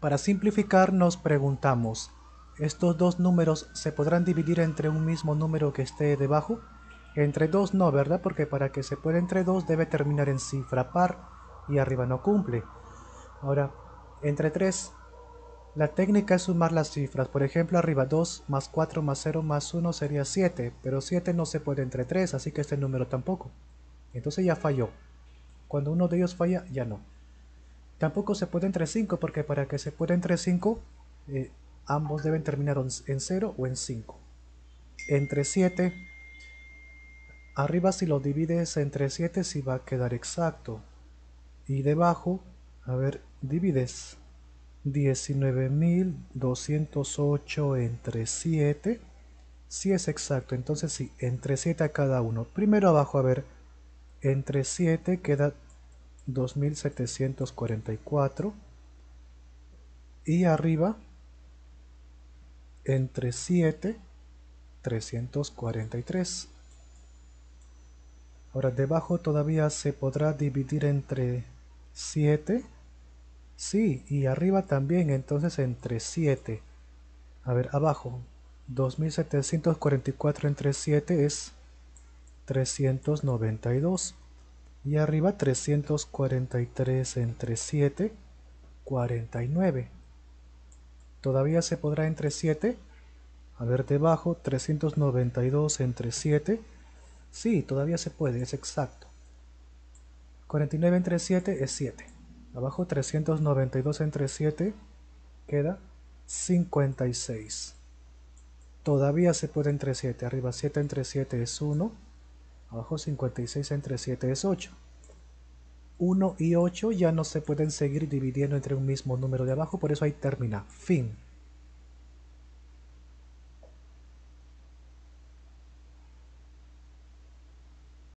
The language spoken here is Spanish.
Para simplificar nos preguntamos, ¿estos dos números se podrán dividir entre un mismo número que esté debajo? Entre dos no, ¿verdad? Porque para que se pueda entre dos debe terminar en cifra par y arriba no cumple. Ahora, entre 3, la técnica es sumar las cifras. Por ejemplo, arriba 2 más 4 más 0 más 1 sería 7, pero 7 no se puede entre 3, así que este número tampoco. Entonces ya falló. Cuando uno de ellos falla, ya no. Tampoco se puede entre 5, porque para que se pueda entre 5, eh, ambos deben terminar en 0 o en 5. Entre 7, arriba si lo divides entre 7 sí va a quedar exacto. Y debajo, a ver, divides 19.208 entre 7. Si es exacto, entonces sí, entre 7 a cada uno. Primero abajo, a ver, entre 7 queda 2744. Y arriba, entre 7, 343. Ahora debajo todavía se podrá dividir entre 7 Sí, y arriba también, entonces entre 7. A ver, abajo. 2744 entre 7 es 392. Y arriba 343 entre 7, 49. ¿Todavía se podrá entre 7? A ver, debajo 392 entre 7. Sí, todavía se puede, es exacto. 49 entre 7 es 7. Abajo 392 entre 7 queda 56. Todavía se puede entre 7. Arriba 7 entre 7 es 1. Abajo 56 entre 7 es 8. 1 y 8 ya no se pueden seguir dividiendo entre un mismo número de abajo, por eso ahí termina. Fin.